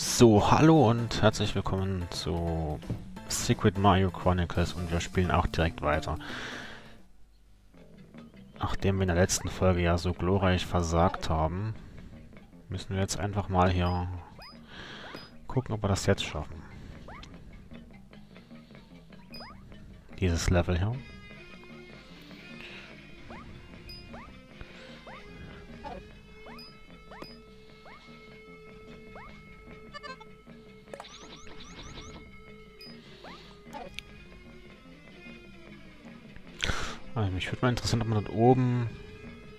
So, hallo und herzlich willkommen zu Secret Mario Chronicles und wir spielen auch direkt weiter. Nachdem wir in der letzten Folge ja so glorreich versagt haben, müssen wir jetzt einfach mal hier gucken, ob wir das jetzt schaffen. Dieses Level hier. Also mich würde mal interessieren, ob man dort oben...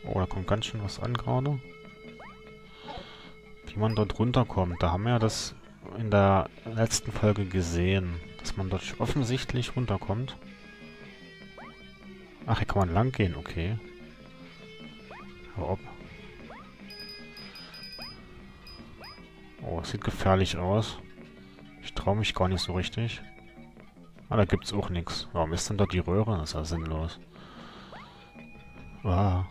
Oh, da kommt ganz schön was an gerade. Wie man dort runterkommt. Da haben wir ja das in der letzten Folge gesehen, dass man dort offensichtlich runterkommt. Ach, hier kann man lang gehen, okay. Hör ob. Oh, sieht gefährlich aus. Ich traue mich gar nicht so richtig. Ah, da gibt's auch nichts. Warum ist denn dort die Röhre? Das ist ja sinnlos. Ah.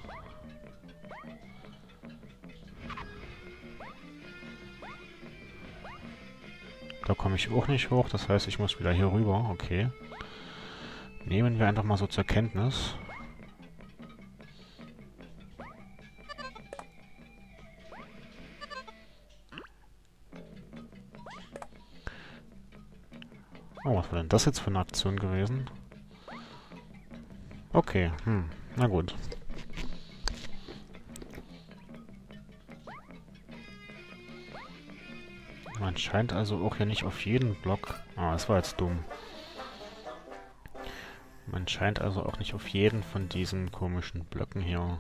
Da komme ich auch nicht hoch, das heißt, ich muss wieder hier rüber. Okay. Nehmen wir einfach mal so zur Kenntnis. Oh, was war denn das jetzt für eine Aktion gewesen? Okay, hm, na gut. Man scheint also auch hier nicht auf jeden Block... Ah, das war jetzt dumm. Man scheint also auch nicht auf jeden von diesen komischen Blöcken hier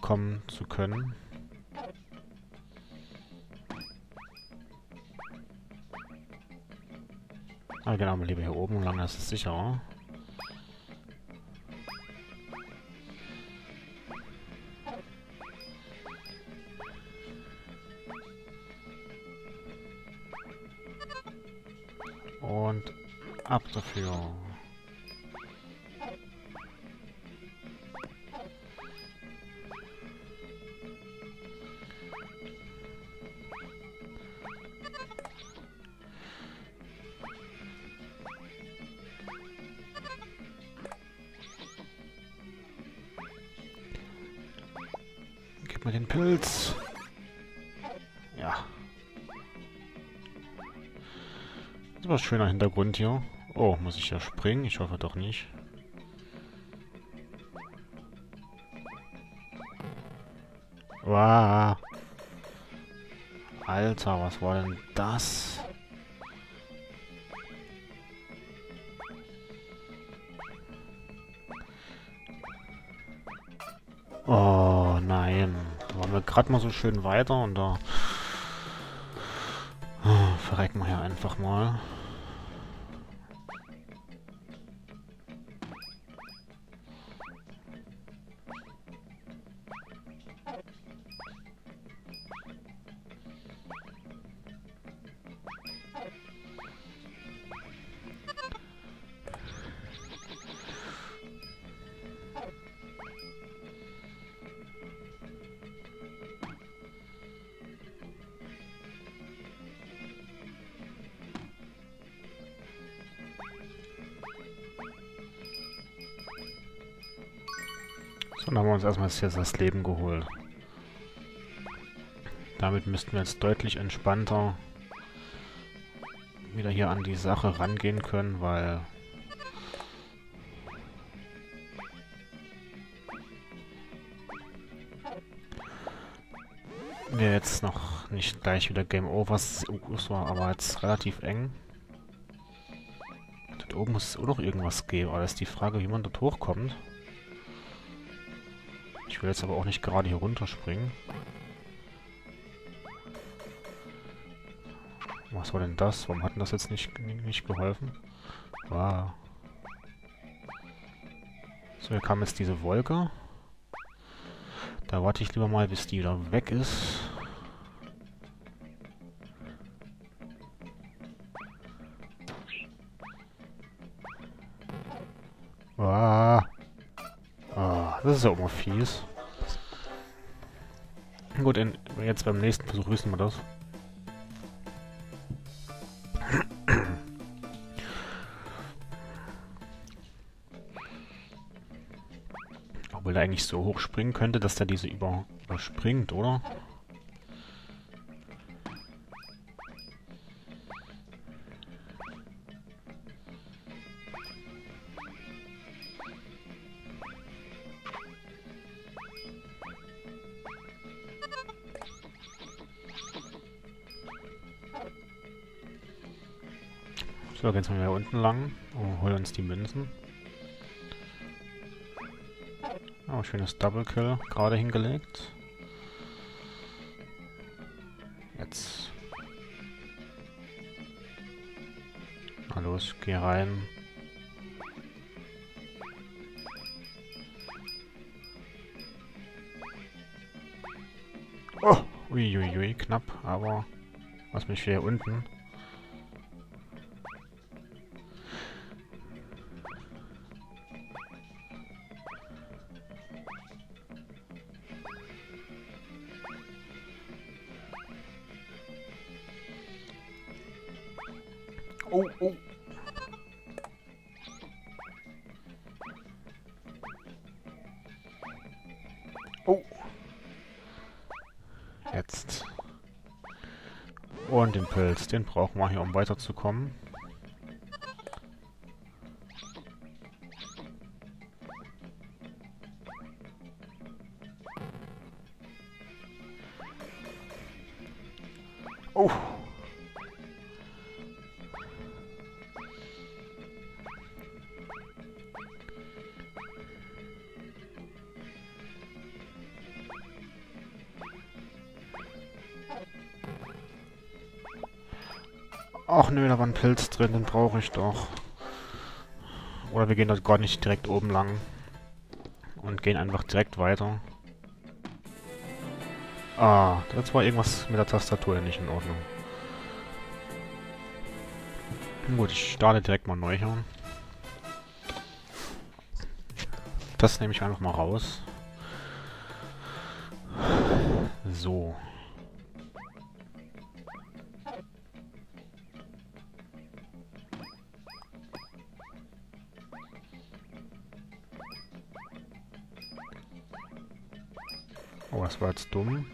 kommen zu können. Ah genau, wir leben hier oben lang, das ist sicherer. Dafür. Gib mir den Pilz. Ja. Das war ein schöner Hintergrund hier. Oh, muss ich ja springen? Ich hoffe doch nicht. Wow. Alter, was war denn das? Oh, nein. Da waren wir gerade mal so schön weiter und da... Oh, verrecken wir hier einfach mal. Dann haben wir uns erstmal jetzt das Leben geholt. Damit müssten wir jetzt deutlich entspannter wieder hier an die Sache rangehen können, weil... wir jetzt noch nicht gleich wieder Game Over war, aber jetzt relativ eng. Dort oben muss es auch noch irgendwas geben, aber das ist die Frage, wie man dort hochkommt. Ich will jetzt aber auch nicht gerade hier runterspringen. Was war denn das? Warum hat denn das jetzt nicht, nicht geholfen? Wow. So, hier kam jetzt diese Wolke. Da warte ich lieber mal, bis die wieder weg ist. Das ist ja auch mal fies. Gut, in, jetzt beim nächsten Versuch wissen wir das. Obwohl er eigentlich so hoch springen könnte, dass er diese über, überspringt, oder? Gehen wir hier unten lang und holen uns die Münzen. Oh, schönes Double Kill gerade hingelegt. Jetzt. Na los, geh rein. Oh, uiuiui, ui, knapp, aber was mich hier unten. Den brauchen wir hier, um weiterzukommen. Oh. Nö, da war ein Pilz drin, den brauche ich doch. Oder wir gehen dort gar nicht direkt oben lang. Und gehen einfach direkt weiter. Ah, das war irgendwas mit der Tastatur nicht in Ordnung. Gut, ich starte direkt mal neu hier. Das nehme ich einfach mal raus. So. Das war jetzt dumm.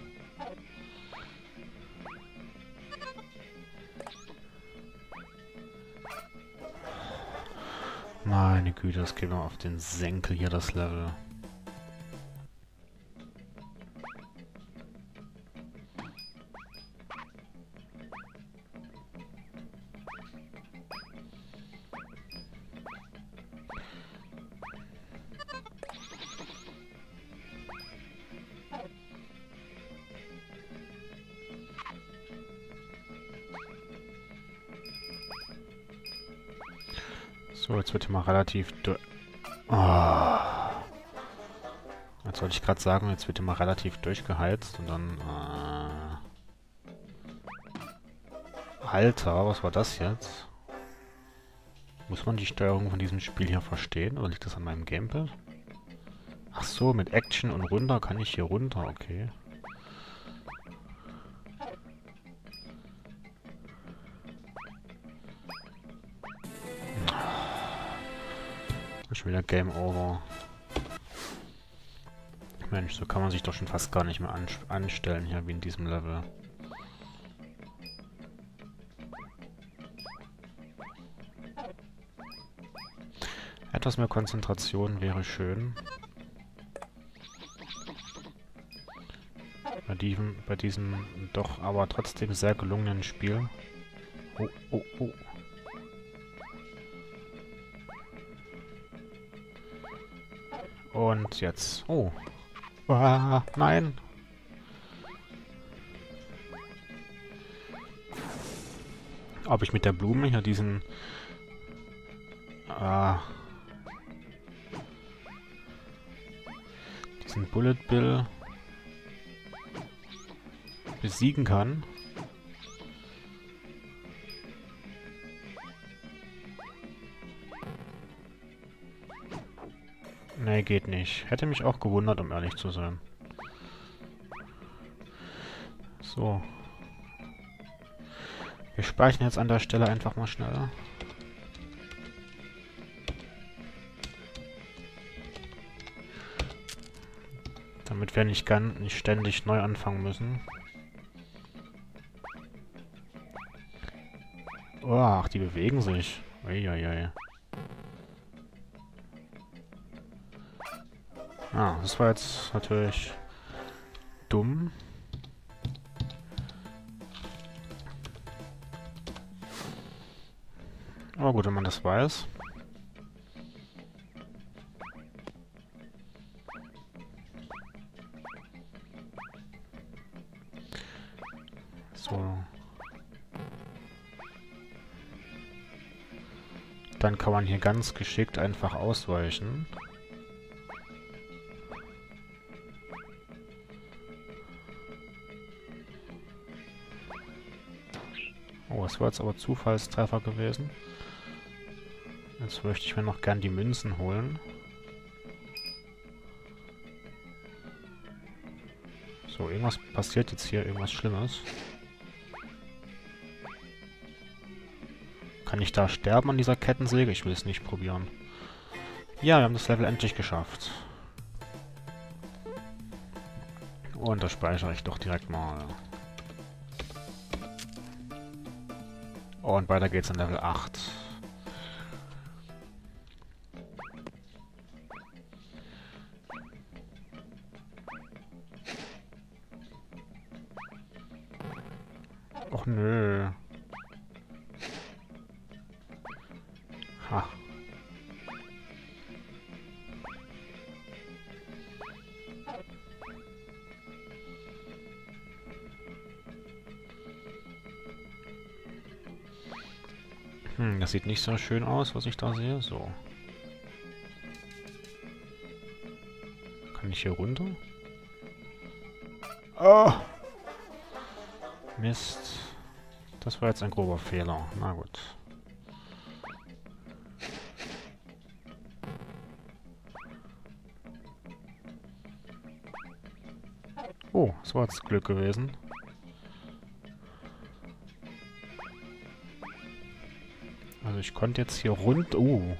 Meine Güte, das geht noch auf den Senkel hier, das Level. So, jetzt wird hier mal relativ... Oh. Jetzt wollte ich gerade sagen, jetzt wird hier mal relativ durchgeheizt und dann... Äh Alter, was war das jetzt? Muss man die Steuerung von diesem Spiel hier verstehen? Oder liegt das an meinem Gamepad? Ach so, mit Action und runter kann ich hier runter, okay. Schon wieder Game Over. Mensch, so kann man sich doch schon fast gar nicht mehr an anstellen hier wie in diesem Level. Etwas mehr Konzentration wäre schön. Bei diesem, bei diesem doch aber trotzdem sehr gelungenen Spiel. Oh, oh, oh. Und jetzt. Oh. Ah, nein. Ob ich mit der Blume hier diesen... Ah, diesen Bullet Bill besiegen kann. Nee, geht nicht. Hätte mich auch gewundert, um ehrlich zu sein. So. Wir speichern jetzt an der Stelle einfach mal schneller. Damit wir nicht, ganz, nicht ständig neu anfangen müssen. Oh, ach, die bewegen sich. Uiuiui. Ah, das war jetzt natürlich dumm. Aber gut, wenn man das weiß. So. Dann kann man hier ganz geschickt einfach ausweichen. Das war jetzt aber Zufallstreffer gewesen. Jetzt möchte ich mir noch gern die Münzen holen. So, irgendwas passiert jetzt hier, irgendwas Schlimmes. Kann ich da sterben an dieser Kettensäge? Ich will es nicht probieren. Ja, wir haben das Level endlich geschafft. Und das speichere ich doch direkt mal. Und weiter geht's an Level 8. Och nö. Das sieht nicht so schön aus, was ich da sehe. So. Kann ich hier runter? Oh! Mist. Das war jetzt ein grober Fehler. Na gut. Oh, das war jetzt Glück gewesen. Ich konnte jetzt hier rund... Uh.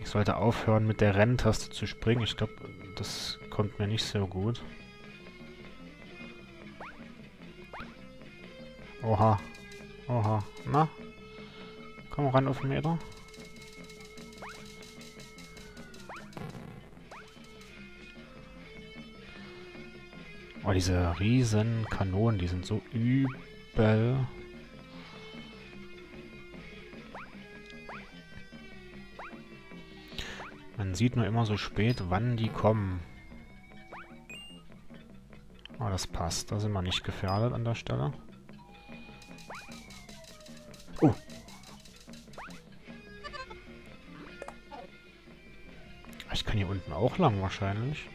Ich sollte aufhören, mit der Renntaste zu springen. Ich glaube, das kommt mir nicht so gut. Oha. Oha. Na? Komm ran auf den Meter. Oh, diese riesen Kanonen, die sind so übel. Man sieht nur immer so spät, wann die kommen. Oh, das passt. Da sind wir nicht gefährdet an der Stelle. Oh. Ich kann hier unten auch lang wahrscheinlich.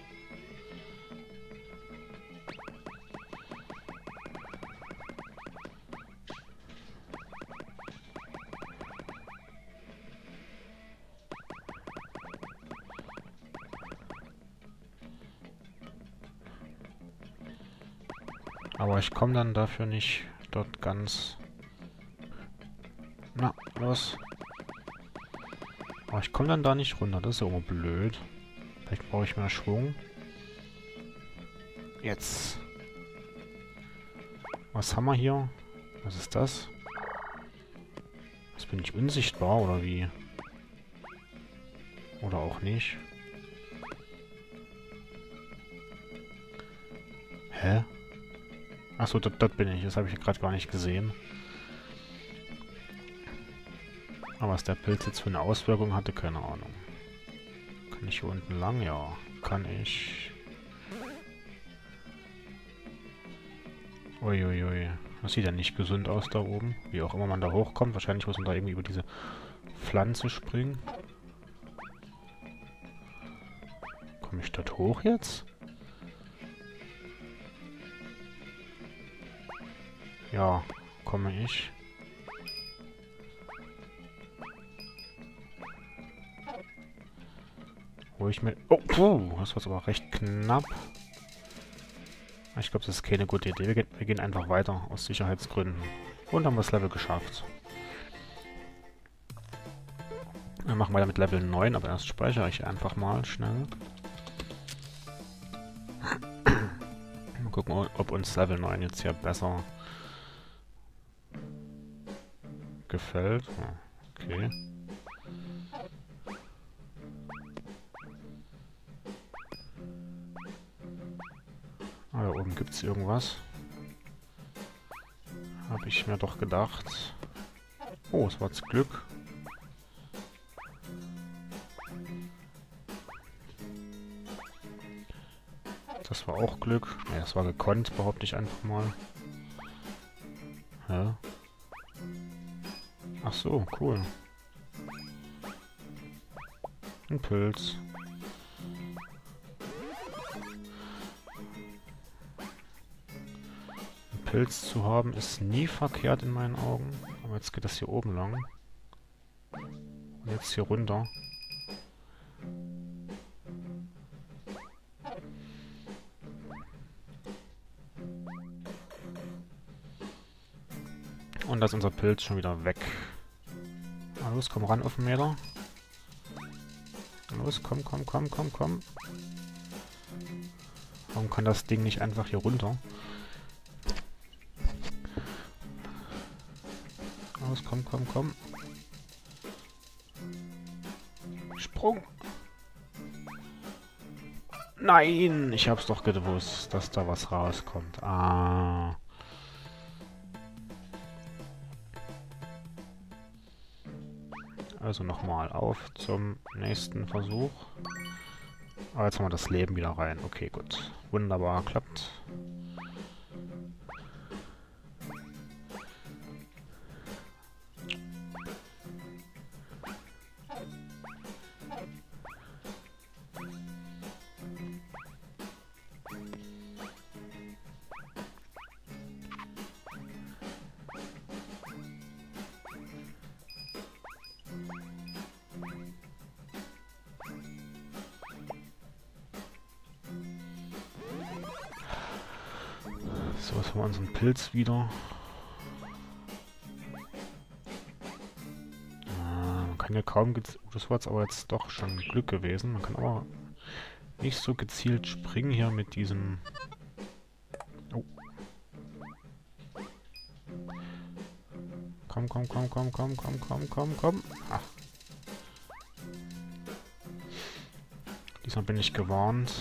Komme dann dafür nicht dort ganz... Na, los. Aber ich komme dann da nicht runter. Das ist ja immer blöd. Vielleicht brauche ich mehr Schwung. Jetzt. Was haben wir hier? Was ist das? Jetzt bin ich unsichtbar, oder wie? Oder auch nicht. Hä? Achso, dort, dort bin ich. Das habe ich gerade gar nicht gesehen. Aber was der Pilz jetzt für eine Auswirkung hatte, keine Ahnung. Kann ich hier unten lang? Ja, kann ich. Uiuiui. Das sieht ja nicht gesund aus da oben. Wie auch immer man da hochkommt. Wahrscheinlich muss man da irgendwie über diese Pflanze springen. Komme ich dort hoch jetzt? Ja, komme ich. Wo ich mir... Oh, puh, das war aber recht knapp. Ich glaube, das ist keine gute Idee. Wir gehen, wir gehen einfach weiter, aus Sicherheitsgründen. Und haben das Level geschafft. Wir machen weiter mit Level 9, aber erst speichere ich einfach mal schnell. mal gucken, ob uns Level 9 jetzt hier besser gefällt. Okay. Ah, da oben gibt es irgendwas. Habe ich mir doch gedacht. Oh, es war zu Glück. Das war auch Glück. Ja, das war gekonnt, behaupte ich einfach mal. Ja. Ach so, cool. Ein Pilz. Ein Pilz zu haben ist nie verkehrt in meinen Augen. Aber jetzt geht das hier oben lang. Und jetzt hier runter. Und da ist unser Pilz schon wieder weg. Na los, komm ran auf den Meter. Los, komm, komm, komm, komm, komm. Warum kann das Ding nicht einfach hier runter? Los, komm, komm, komm. Sprung! Nein! Ich hab's doch gewusst, dass da was rauskommt. Ah. Also nochmal auf zum nächsten Versuch. Aber jetzt haben wir das Leben wieder rein. Okay, gut. Wunderbar, klappt. Was haben wir unseren Pilz wieder? Ah, man kann ja kaum... Das war jetzt aber jetzt doch schon Glück gewesen. Man kann aber nicht so gezielt springen hier mit diesem... Oh. Komm, komm, komm, komm, komm, komm, komm, komm, komm. Ah. Diesmal bin ich gewarnt.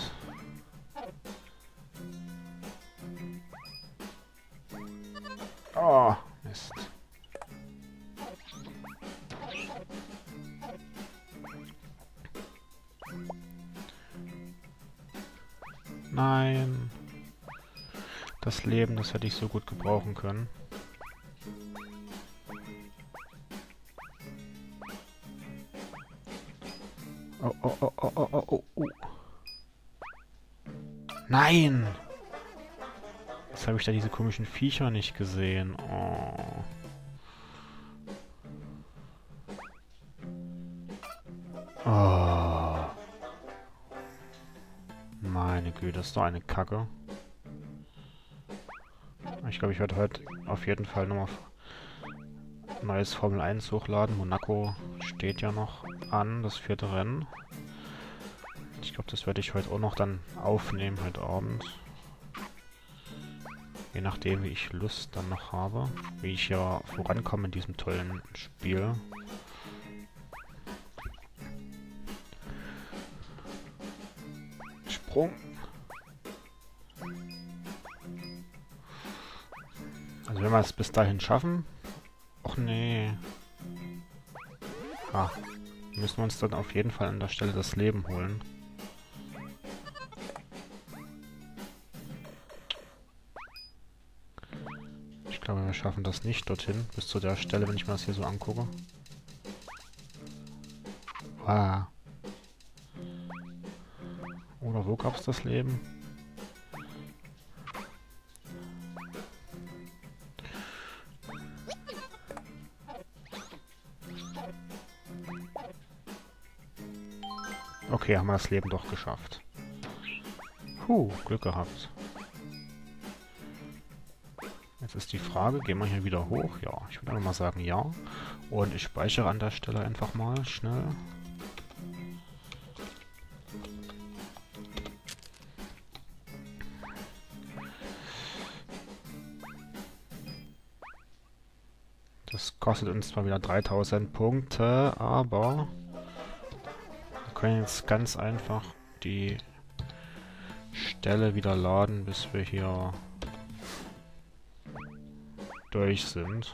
Nein. Das Leben, das hätte ich so gut gebrauchen können. Oh, oh, oh, oh, oh, oh, oh. oh. Nein! Jetzt habe ich da diese komischen Viecher nicht gesehen. Oh. Güte, das ist doch eine Kacke. Ich glaube, ich werde heute auf jeden Fall nochmal neues Formel 1 hochladen. Monaco steht ja noch an, das vierte Rennen. Ich glaube, das werde ich heute auch noch dann aufnehmen, heute Abend. Je nachdem, wie ich Lust dann noch habe. Wie ich ja vorankomme in diesem tollen Spiel. Sprung. Wenn wir es bis dahin schaffen... Och nee. Ah. Müssen wir uns dann auf jeden Fall an der Stelle das Leben holen. glaube, wir schaffen das nicht dorthin, bis zu der Stelle, wenn ich mir das hier so angucke. Wow. Oder wo gab es das Leben? Okay, haben wir das Leben doch geschafft. Puh, Glück gehabt. Jetzt ist die Frage, gehen wir hier wieder hoch? Ja, ich würde einfach mal sagen ja. Und ich speichere an der Stelle einfach mal schnell. Das kostet uns zwar wieder 3000 Punkte, aber können jetzt ganz einfach die Stelle wieder laden, bis wir hier durch sind.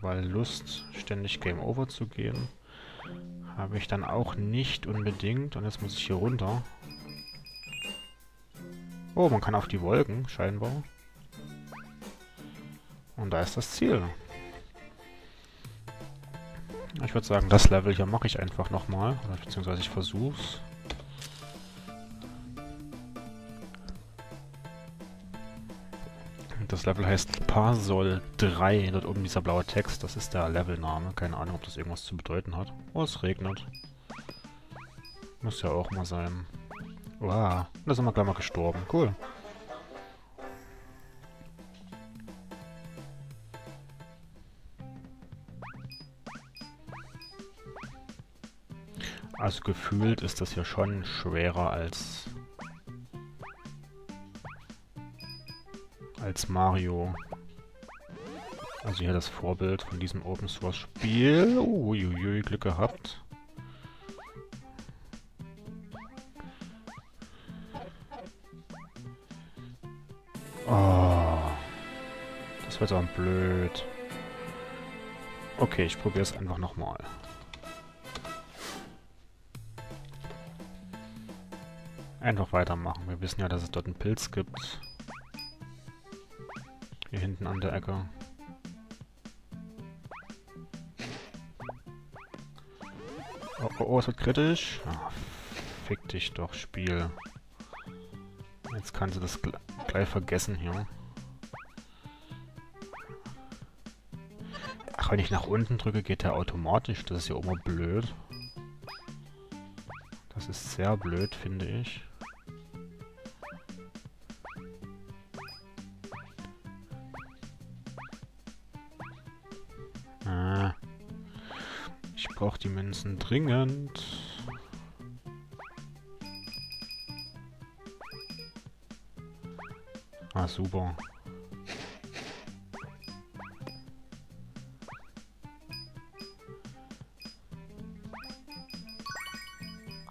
Weil Lust, ständig Game Over zu gehen, habe ich dann auch nicht unbedingt. Und jetzt muss ich hier runter. Oh, man kann auf die Wolken, scheinbar. Und da ist das Ziel. Ich würde sagen, das Level hier mache ich einfach nochmal. Beziehungsweise ich versuch's. Das Level heißt Parsol 3. Dort oben dieser blaue Text. Das ist der Levelname. Keine Ahnung, ob das irgendwas zu bedeuten hat. Oh, es regnet. Muss ja auch mal sein. Wow. Da sind wir gleich mal gestorben. Cool. Also gefühlt ist das ja schon schwerer als als Mario. Also hier das Vorbild von diesem Open Source Spiel. Uiuiui, Glück gehabt. Oh. Das wird auch blöd. Okay, ich probiere es einfach nochmal. Einfach weitermachen. Wir wissen ja, dass es dort einen Pilz gibt. Hier hinten an der Ecke. Oh, oh, oh, es wird kritisch. Oh, fick dich doch, Spiel. Jetzt kannst du das gleich vergessen hier. Ach, wenn ich nach unten drücke, geht der automatisch. Das ist ja immer blöd. Das ist sehr blöd, finde ich. Münzen dringend. Ah, super.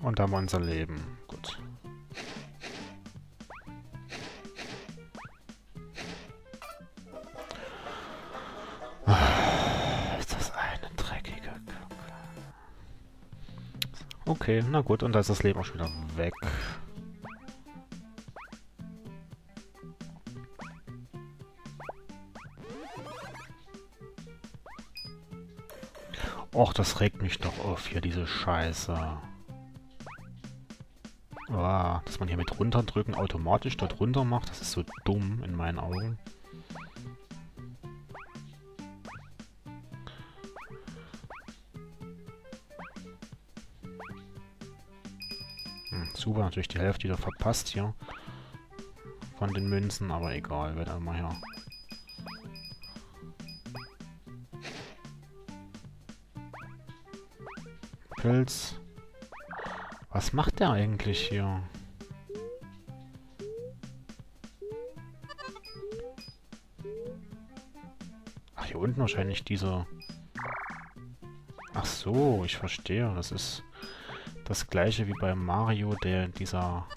Und haben wir unser Leben. Okay, na gut, und da ist das Leben auch schon wieder weg. Och, das regt mich doch auf hier, diese Scheiße. Oh, dass man hier mit runterdrücken automatisch dort runter macht, das ist so dumm in meinen Augen. Super, natürlich die Hälfte wieder verpasst hier. Von den Münzen, aber egal, wird einmal hier. Pilz. Was macht der eigentlich hier? Ach, hier unten wahrscheinlich diese... Ach so, ich verstehe. Das ist das gleiche wie bei Mario, der dieser...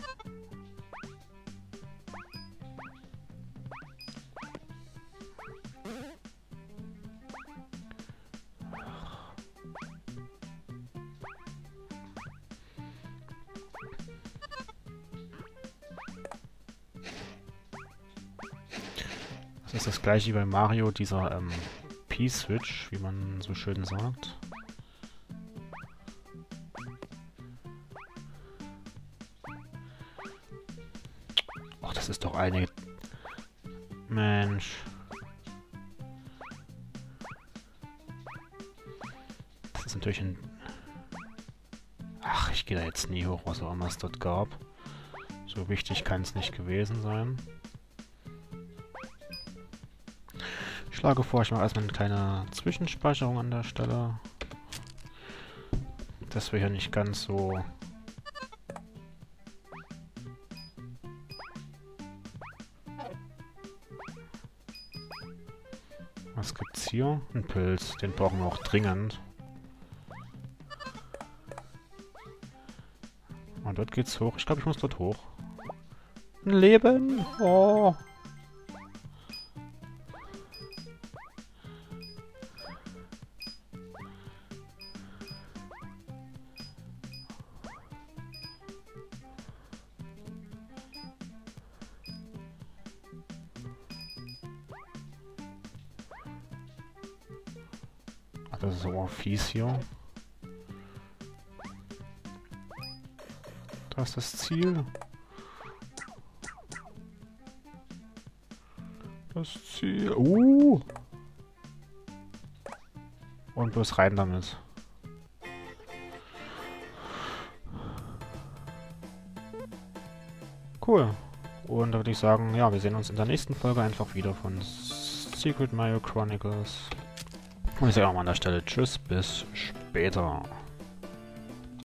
Das ist das gleiche wie bei Mario, dieser ähm, P-Switch, wie man so schön sagt. einige... Mensch. Das ist natürlich ein... Ach, ich gehe da jetzt nie hoch, was auch immer es dort gab. So wichtig kann es nicht gewesen sein. Ich schlage vor, ich mache erstmal eine kleine Zwischenspeicherung an der Stelle. Dass wir hier nicht ganz so hier? Ein Pilz. Den brauchen wir auch dringend. Und dort geht's hoch. Ich glaube, ich muss dort hoch. Ein Leben! Oh! Das ist aber fies hier. Da ist das Ziel. Das Ziel. Uh! Und bloß rein damit. Cool. Und da würde ich sagen, ja, wir sehen uns in der nächsten Folge einfach wieder von Secret Mario Chronicles. Und ich sage auch mal an der Stelle Tschüss, bis später.